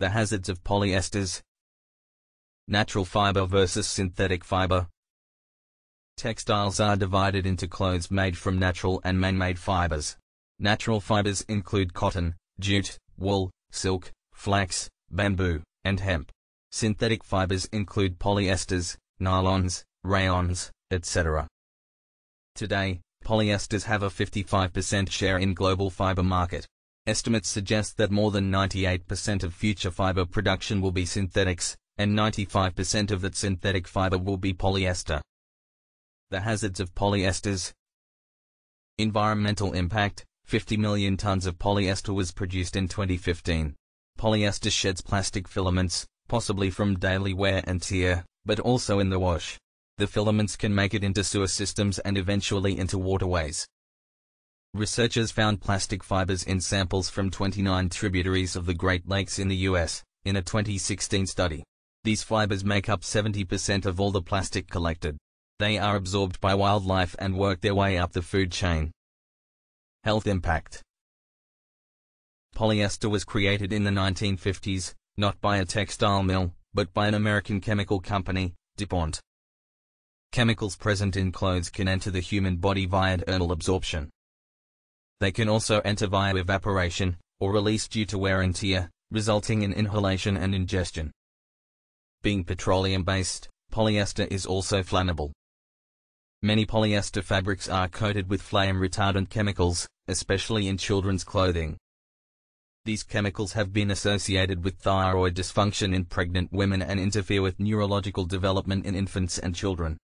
The hazards of polyesters. Natural fiber versus synthetic fiber. Textiles are divided into clothes made from natural and man-made fibers. Natural fibers include cotton, jute, wool, silk, flax, bamboo, and hemp. Synthetic fibers include polyesters, nylons, rayons, etc. Today, polyesters have a 55% share in global fiber market. Estimates suggest that more than 98% of future fiber production will be synthetics, and 95% of that synthetic fiber will be polyester. The hazards of polyesters Environmental impact 50 million tons of polyester was produced in 2015. Polyester sheds plastic filaments, possibly from daily wear and tear, but also in the wash. The filaments can make it into sewer systems and eventually into waterways. Researchers found plastic fibers in samples from 29 tributaries of the Great Lakes in the US, in a 2016 study. These fibers make up 70% of all the plastic collected. They are absorbed by wildlife and work their way up the food chain. Health impact Polyester was created in the 1950s, not by a textile mill, but by an American chemical company, DuPont. Chemicals present in clothes can enter the human body via dermal absorption. They can also enter via evaporation, or release due to wear and tear, resulting in inhalation and ingestion. Being petroleum-based, polyester is also flammable. Many polyester fabrics are coated with flame-retardant chemicals, especially in children's clothing. These chemicals have been associated with thyroid dysfunction in pregnant women and interfere with neurological development in infants and children.